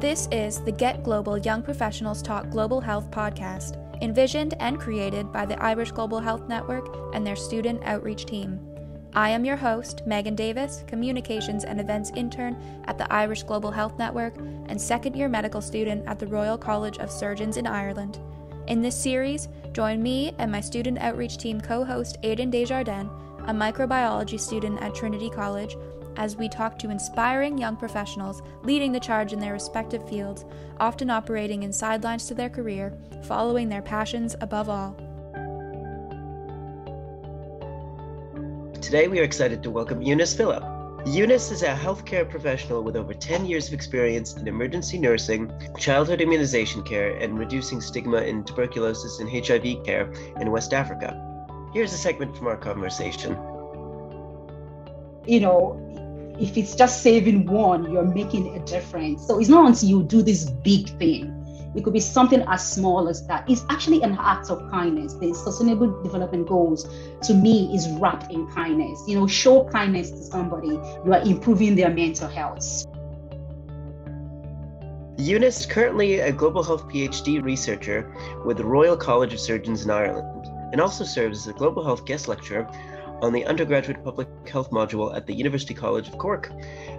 This is the Get Global Young Professionals Talk Global Health podcast, envisioned and created by the Irish Global Health Network and their student outreach team. I am your host, Megan Davis, Communications and Events Intern at the Irish Global Health Network and second year medical student at the Royal College of Surgeons in Ireland. In this series, join me and my student outreach team co host Aidan Desjardins, a microbiology student at Trinity College, as we talk to inspiring young professionals leading the charge in their respective fields, often operating in sidelines to their career, following their passions above all. Today, we are excited to welcome Eunice Phillip. Eunice is a healthcare professional with over 10 years of experience in emergency nursing, childhood immunization care, and reducing stigma in tuberculosis and HIV care in West Africa. Here's a segment from our conversation. You know, if it's just saving one, you're making a difference. So it's not until you do this big thing. It could be something as small as that. It's actually an act of kindness. The sustainable development goals to me is wrapped in kindness. You know, show kindness to somebody, you are improving their mental health. Eunice is currently a global health PhD researcher with the Royal College of Surgeons in Ireland and also serves as a global health guest lecturer on the undergraduate public health module at the University College of Cork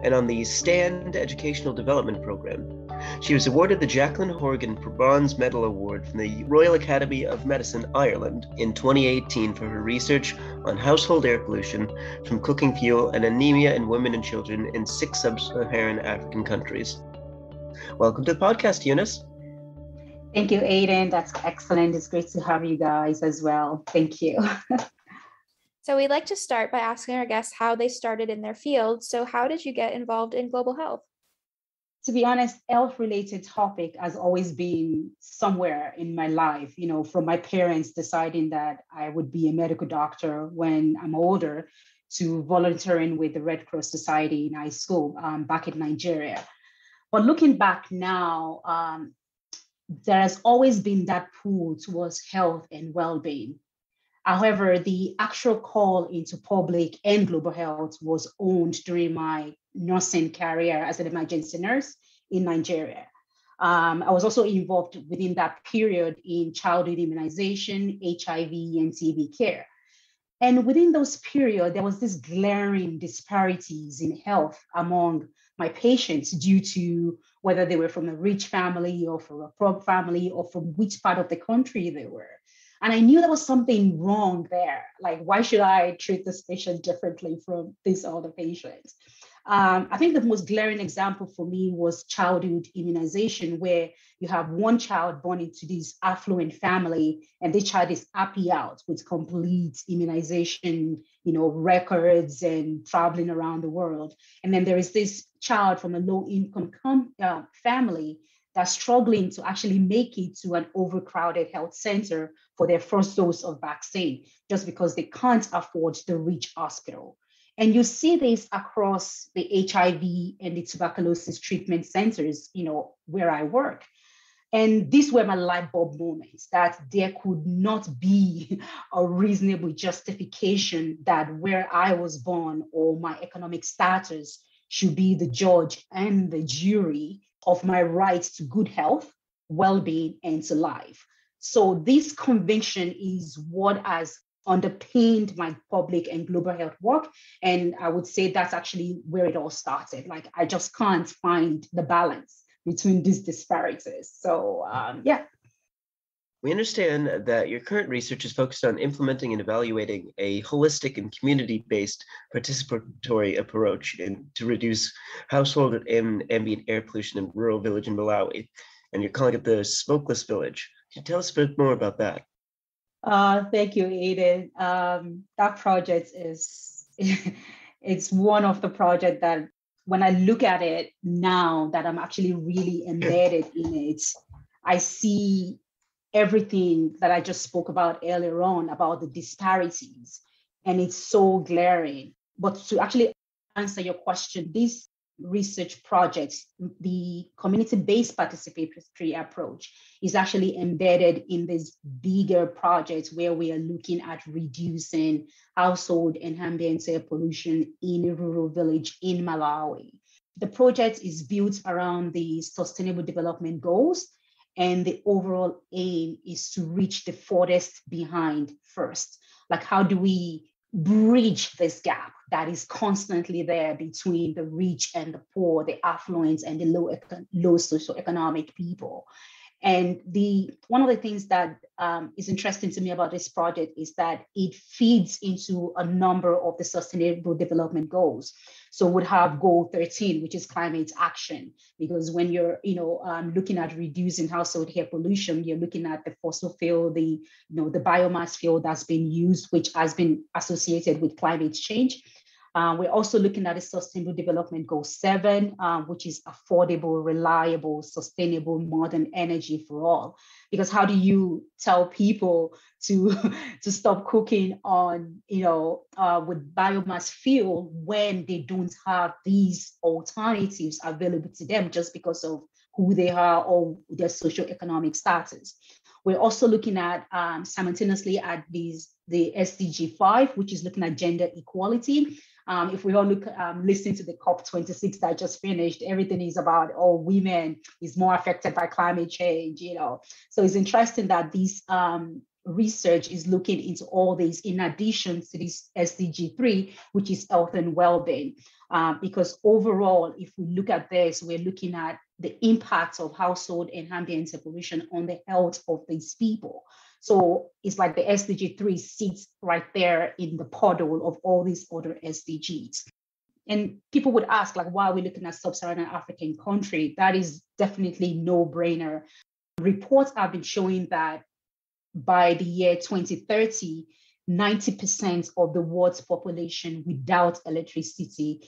and on the STAND Educational Development Program. She was awarded the Jacqueline Horgan Bronze Medal Award from the Royal Academy of Medicine Ireland in 2018 for her research on household air pollution from cooking fuel and anemia in women and children in six sub Saharan African countries. Welcome to the podcast, Eunice. Thank you, Aidan. That's excellent. It's great to have you guys as well. Thank you. So we'd like to start by asking our guests how they started in their field. So how did you get involved in global health? To be honest, health related topic has always been somewhere in my life, you know, from my parents deciding that I would be a medical doctor when I'm older to volunteering with the Red Cross Society in high school um, back in Nigeria. But looking back now, um, there has always been that pull towards health and well-being However, the actual call into public and global health was owned during my nursing career as an emergency nurse in Nigeria. Um, I was also involved within that period in childhood immunization, HIV, and TB care. And within those periods, there was this glaring disparities in health among my patients due to whether they were from a rich family or from a poor family or from which part of the country they were. And I knew there was something wrong there. Like, why should I treat this patient differently from these other patients? Um, I think the most glaring example for me was childhood immunization, where you have one child born into this affluent family, and this child is happy out with complete immunization, you know, records and traveling around the world. And then there is this child from a low-income com- uh, family that's struggling to actually make it to an overcrowded health center for their first dose of vaccine just because they can't afford the rich hospital. And you see this across the HIV and the tuberculosis treatment centers, you know, where I work. And these were my light bulb moments that there could not be a reasonable justification that where I was born or my economic status should be the judge and the jury of my rights to good health, well being, and to life. So, this conviction is what has underpinned my public and global health work. And I would say that's actually where it all started. Like, I just can't find the balance between these disparities. So, um, yeah. We understand that your current research is focused on implementing and evaluating a holistic and community based participatory approach in, to reduce household and ambient air pollution in rural village in Malawi. And you're calling it the Smokeless Village. Can you tell us a bit more about that? Uh, thank you, Aidan. Um, that project is it's one of the projects that when I look at it now that I'm actually really embedded in it, I see everything that I just spoke about earlier on about the disparities. And it's so glaring. But to actually answer your question, this research project, the community-based participatory approach is actually embedded in this bigger project where we are looking at reducing household and ambient air pollution in a rural village in Malawi. the project is built around the Sustainable Development Goals, and the overall aim is to reach the farthest behind first. Like, how do we bridge this gap that is constantly there between the rich and the poor, the affluent and the low, low socioeconomic people? And the one of the things that um, is interesting to me about this project is that it feeds into a number of the sustainable development goals. So would have goal 13, which is climate action, because when you're, you know, um, looking at reducing household air pollution, you're looking at the fossil fuel, the, you know, the biomass fuel that's been used, which has been associated with climate change. Uh, we're also looking at the Sustainable Development Goal 7, um, which is affordable, reliable, sustainable, modern energy for all. Because how do you tell people to, to stop cooking on, you know, uh, with biomass fuel when they don't have these alternatives available to them just because of who they are or their socioeconomic status. We're also looking at um, simultaneously at these the SDG 5, which is looking at gender equality. Um, if we all look, um, listen to the COP26 that just finished, everything is about, oh, women is more affected by climate change, you know. So it's interesting that this um, research is looking into all these in addition to this SDG 3, which is health and well-being. Uh, because overall, if we look at this, we're looking at the impact of household and ambient pollution on the health of these people. So it's like the SDG 3 sits right there in the puddle of all these other SDGs. And people would ask, like, why are we looking at sub-Saharan African country? That is definitely no-brainer. Reports have been showing that by the year 2030, 90% of the world's population without electricity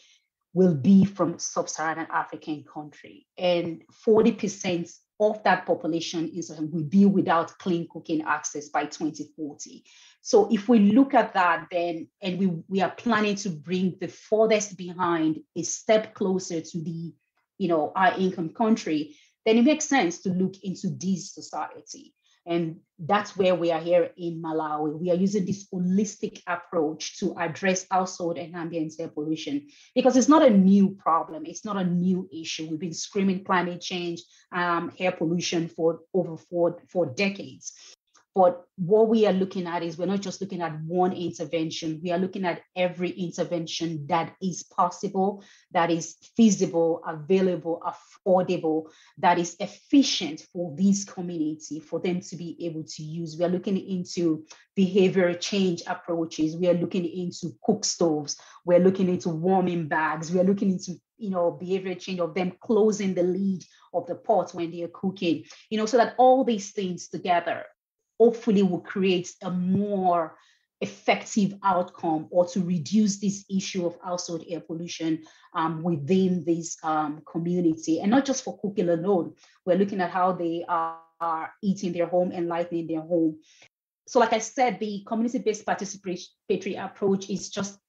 will be from sub-Saharan African country. And 40% of that population in is will be without clean cooking access by 2040. So if we look at that, then and we, we are planning to bring the furthest behind a step closer to the you know high income country, then it makes sense to look into this society. And that's where we are here in Malawi. We are using this holistic approach to address household and ambient air pollution because it's not a new problem. It's not a new issue. We've been screaming climate change, um, air pollution for over four, four decades. But what we are looking at is we're not just looking at one intervention, we are looking at every intervention that is possible, that is feasible, available, affordable, that is efficient for this community, for them to be able to use. We are looking into behavior change approaches. We are looking into cook stoves. We're looking into warming bags. We are looking into you know, behavior change of them closing the lid of the pot when they are cooking, you know, so that all these things together hopefully will create a more effective outcome or to reduce this issue of household air pollution um, within this um, community. And not just for cooking alone. We're looking at how they are, are eating their home and lighting their home. So like i said the community-based participatory approach is just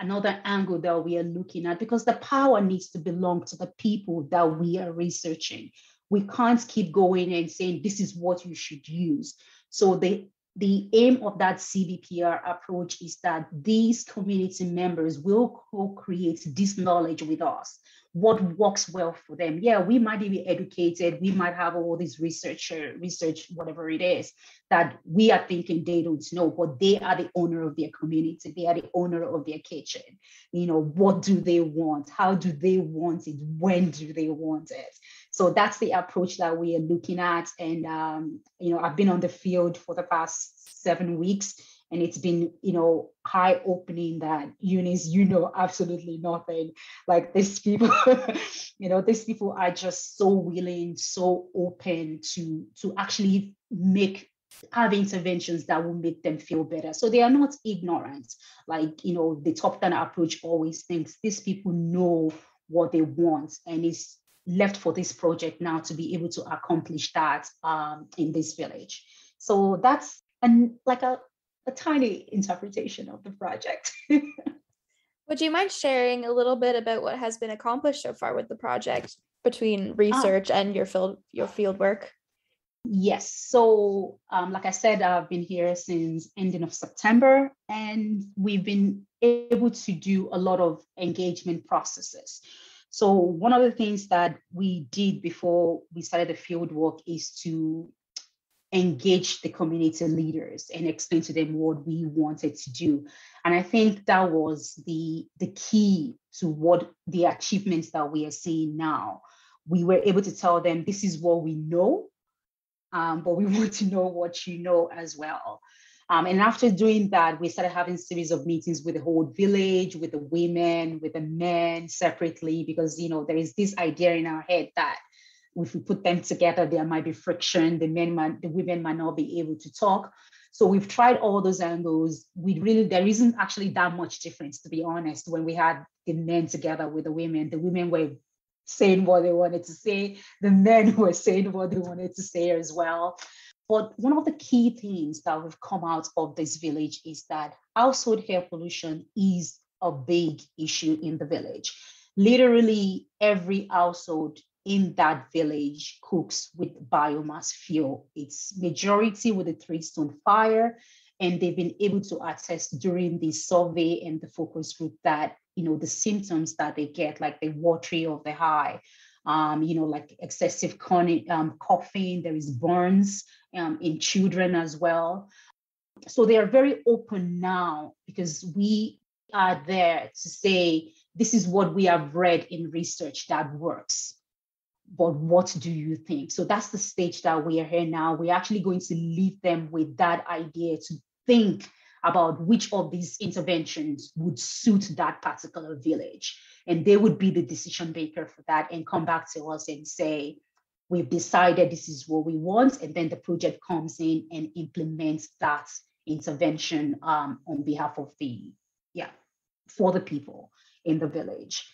another angle that we are looking at because the power needs to belong to the people that we are researching. We can't keep going and saying this is what you should use so the, the aim of that CBPR approach is that these community members will co-create this knowledge with us what works well for them. Yeah, we might be educated, we might have all this research, uh, research, whatever it is, that we are thinking they don't know, but they are the owner of their community, they are the owner of their kitchen. You know, what do they want? How do they want it? When do they want it? So that's the approach that we are looking at. And um, you know, I've been on the field for the past seven weeks and it's been you know eye opening that Eunice you know absolutely nothing. Like these people you know these people are just so willing so open to to actually make have interventions that will make them feel better. So they are not ignorant. Like you know the top down approach always thinks these people know what they want and it's left for this project now to be able to accomplish that um, in this village so that's and like a a tiny interpretation of the project. Would you mind sharing a little bit about what has been accomplished so far with the project between ah. research and your field your field work? Yes. So, um, like I said, I've been here since ending of September, and we've been able to do a lot of engagement processes. So one of the things that we did before we started the field work is to engage the community leaders and explain to them what we wanted to do. And I think that was the, the key to what the achievements that we are seeing now. We were able to tell them this is what we know, um, but we want to know what you know as well. Um, and after doing that, we started having series of meetings with the whole village, with the women, with the men separately, because you know there is this idea in our head that if we put them together, there might be friction. The men, might, the women might not be able to talk. So we've tried all those angles. We really there isn't actually that much difference, to be honest. When we had the men together with the women, the women were saying what they wanted to say. The men were saying what they wanted to say as well. But one of the key things that we've come out of this village is that household air pollution is a big issue in the village. Literally every household in that village cooks with biomass fuel. It's majority with the three stone fire. And they've been able to attest during the survey and the focus group that, you know, the symptoms that they get, like the watery of the eye, um, you know, like excessive um, coughing, there is burns um, in children as well. So they are very open now because we are there to say, this is what we have read in research that works but what do you think? So that's the stage that we are here now. We're actually going to leave them with that idea to think about which of these interventions would suit that particular village. And they would be the decision maker for that and come back to us and say, we've decided this is what we want. And then the project comes in and implements that intervention um, on behalf of the, yeah, for the people in the village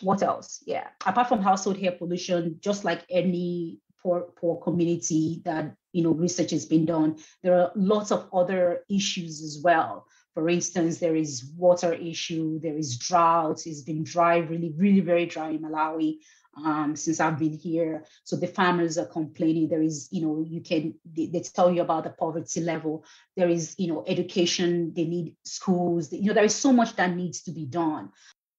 what else? Yeah. Apart from household air pollution, just like any poor poor community that you know research has been done, there are lots of other issues as well. For instance, there is water issue, there is drought. It's been dry, really, really very dry in Malawi um, since I've been here. So the farmers are complaining. There is, you know, you can they, they, tell you about the poverty level. There is, you know, education. They need schools. You know, there is so much that needs to be done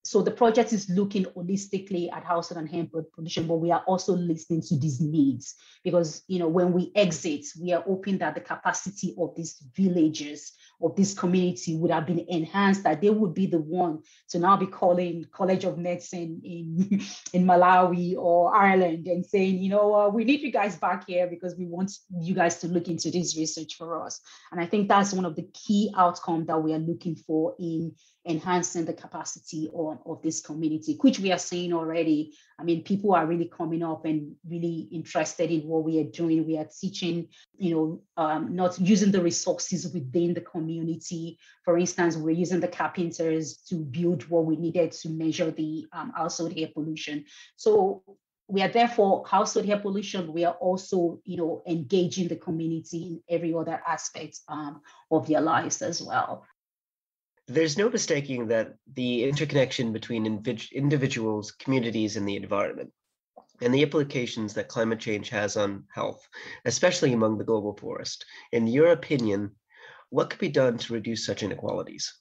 so the project is looking holistically at household and ambient pollution, but we are also listening to these needs because you know when we exit, we are hoping that the capacity of these villages of this community would have been enhanced, that they would be the one to now be calling College of Medicine in, in Malawi or Ireland and saying, you know, uh, we need you guys back here because we want you guys to look into this research for us. And I think that's one of the key outcomes that we are looking for in enhancing the capacity of, of this community, which we are seeing already. I mean, people are really coming up and really interested in what we are doing. We are teaching, you know, um, not using the resources within the community. For instance, we're using the carpenters to build what we needed to measure the um, household air pollution. So we are therefore household air pollution. We are also, you know, engaging the community in every other aspect um, of their lives as well. There's no mistaking that the interconnection between individuals, communities, and the environment, and the implications that climate change has on health, especially among the global poorest. In your opinion, what could be done to reduce such inequalities?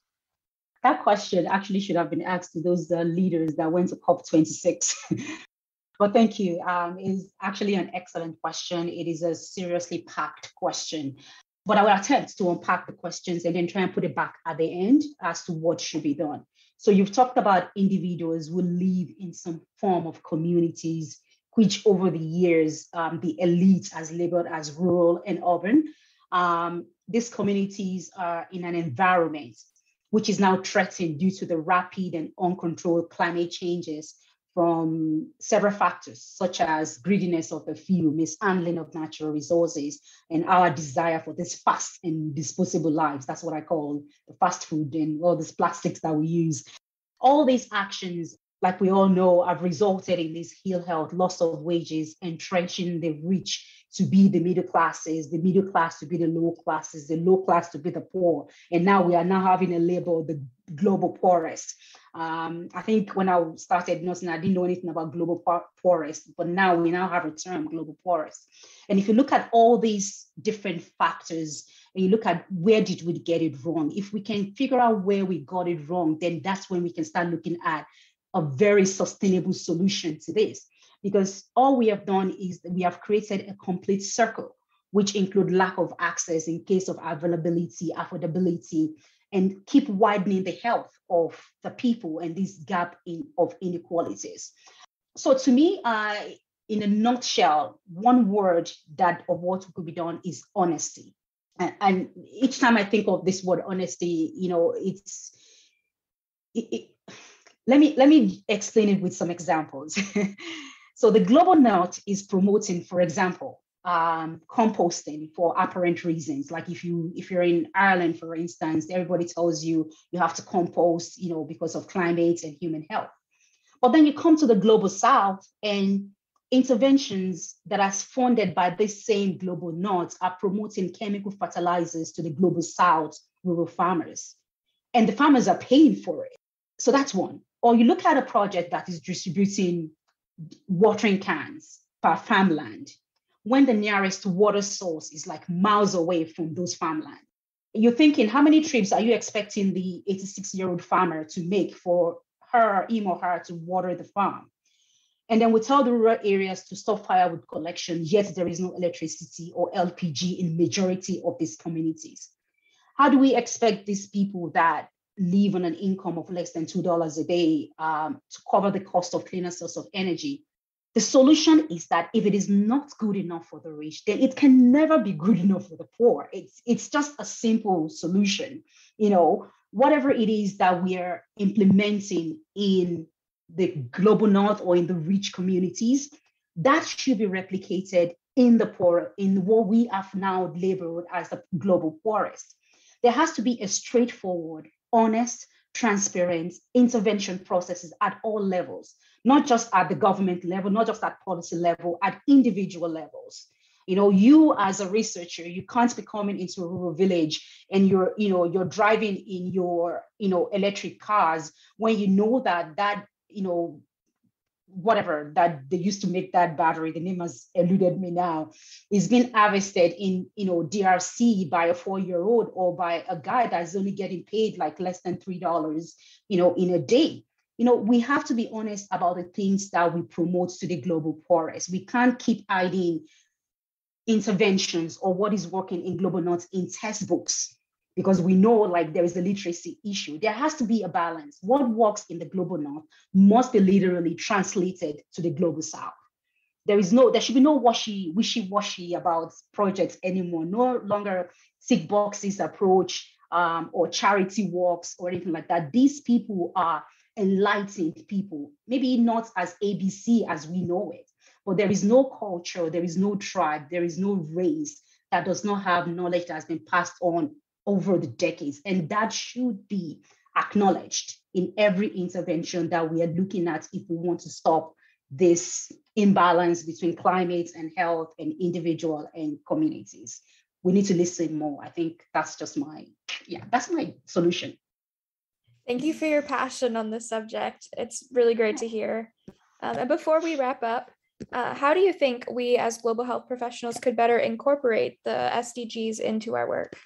That question actually should have been asked to those uh, leaders that went to COP26. but thank you. Um, is actually an excellent question. It is a seriously packed question. But I will attempt to unpack the questions and then try and put it back at the end as to what should be done. So you've talked about individuals who live in some form of communities, which over the years um, the elite has labeled as rural and urban. Um, these communities are in an environment which is now threatened due to the rapid and uncontrolled climate changes from several factors, such as greediness of the few, mishandling of natural resources, and our desire for this fast and disposable lives. That's what I call the fast food and all these plastics that we use. All these actions, like we all know, have resulted in this ill health, loss of wages, entrenching the rich to be the middle classes, the middle class to be the low classes, the low class to be the poor. And now we are now having a label, the global poorest. Um, I think when I started nursing, I didn't know anything about global poorest, but now we now have a term, global poorest. And if you look at all these different factors, and you look at where did we get it wrong, if we can figure out where we got it wrong, then that's when we can start looking at a very sustainable solution to this because all we have done is we have created a complete circle which include lack of access in case of availability affordability and keep widening the health of the people and this gap in, of inequalities so to me uh, in a nutshell one word that of what could be done is honesty and, and each time i think of this word honesty you know it's it, it, let me let me explain it with some examples. so the global north is promoting, for example, um, composting for apparent reasons. Like if you if you're in Ireland, for instance, everybody tells you you have to compost, you know, because of climate and human health. But then you come to the global south and interventions that are funded by this same global north are promoting chemical fertilizers to the global south rural farmers. And the farmers are paying for it. So that's one or you look at a project that is distributing watering cans per farmland when the nearest water source is like miles away from those farmland. You're thinking, how many trips are you expecting the 86 year old farmer to make for her, him or her to water the farm? And then we tell the rural areas to stop firewood collection, yet there is no electricity or LPG in majority of these communities. How do we expect these people that live on an income of less than $2 a day um, to cover the cost of cleaner source of energy. The solution is that if it is not good enough for the rich, then it can never be good enough for the poor. It's, it's just a simple solution. You know, whatever it is that we are implementing in the global north or in the rich communities, that should be replicated in the poor, in what we have now labeled as the global poorest. There has to be a straightforward honest, transparent intervention processes at all levels, not just at the government level, not just at policy level, at individual levels. You know, you as a researcher, you can't be coming into a rural village and you're, you know, you're driving in your, you know, electric cars when you know that that, you know, whatever that they used to make that battery, the name has eluded me now, is being harvested in you know DRC by a four-year-old or by a guy that's only getting paid like less than three dollars, you know, in a day. You know, we have to be honest about the things that we promote to the global poorest. We can't keep hiding interventions or what is working in global north in textbooks because we know like there is a literacy issue. There has to be a balance. What works in the global north must be literally translated to the global south. There is no, there should be no washy, wishy-washy about projects anymore. No longer tick boxes approach um, or charity walks or anything like that. These people are enlightened people, maybe not as ABC as we know it, but there is no culture, there is no tribe, there is no race that does not have knowledge that has been passed on over the decades. And that should be acknowledged in every intervention that we are looking at if we want to stop this imbalance between climate and health and individual and communities. We need to listen more. I think that's just my, yeah, that's my solution. Thank you for your passion on this subject. It's really great to hear. Um, and before we wrap up, uh, how do you think we as global health professionals could better incorporate the SDGs into our work?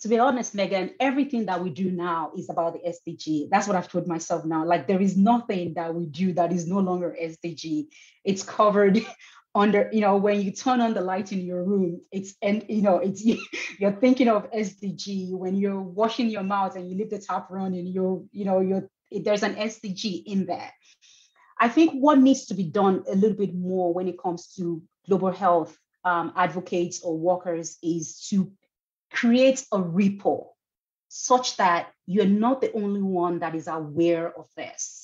to be honest, Megan, everything that we do now is about the SDG. That's what I've told myself now. Like there is nothing that we do that is no longer SDG. It's covered under, you know, when you turn on the light in your room, it's and you know, it's you're thinking of SDG when you're washing your mouth and you leave the tap running, you're, you know, you're there's an SDG in there. I think what needs to be done a little bit more when it comes to global health um, advocates or workers is to create a ripple such that you're not the only one that is aware of this.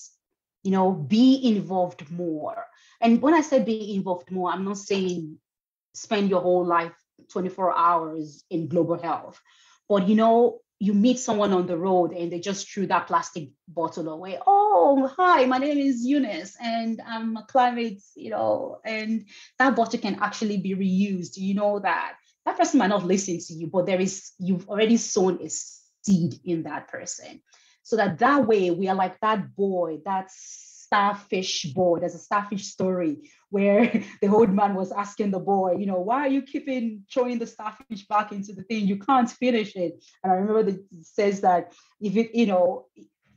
You know, be involved more. And when I say be involved more, I'm not saying spend your whole life 24 hours in global health, but you know, you meet someone on the road and they just threw that plastic bottle away. Oh, hi, my name is Eunice and I'm a climate, you know, and that bottle can actually be reused. You know that that person might not listen to you, but there is, you've already sown a seed in that person. So that that way we are like that boy, that starfish boy. There's a starfish story where the old man was asking the boy, you know, why are you keeping throwing the starfish back into the thing? You can't finish it. And I remember that it says that if it, you know,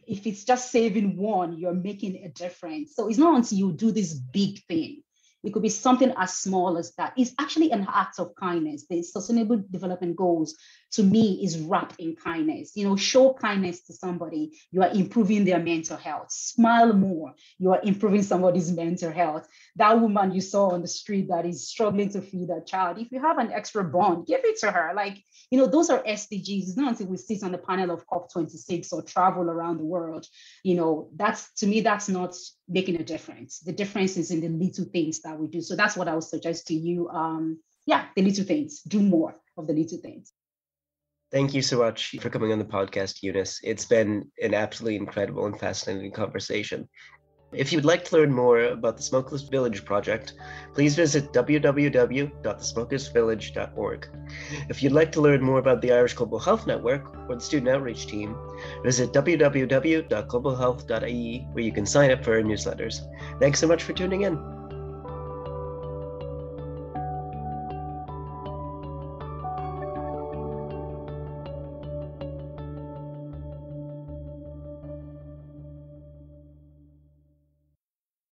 if it's just saving one, you're making a difference. So it's not until you do this big thing it could be something as small as that. It's actually an act of kindness. The sustainable development goals to me is wrapped in kindness. You know, show kindness to somebody, you are improving their mental health. Smile more, you are improving somebody's mental health. That woman you saw on the street that is struggling to feed a child, if you have an extra bond, give it to her. Like, you know, those are SDGs. It's not until we sit on the panel of COP26 or travel around the world, you know, that's to me, that's not making a difference. The difference is in the little things that we do. So that's what I would suggest to you. Um, yeah, the little things. Do more of the little things. Thank you so much for coming on the podcast, Eunice. It's been an absolutely incredible and fascinating conversation. If you'd like to learn more about the Smokeless Village project, please visit www.thesmokelessvillage.org. If you'd like to learn more about the Irish Global Health Network or the Student Outreach Team, visit www.globalhealth.ie where you can sign up for our newsletters. Thanks so much for tuning in.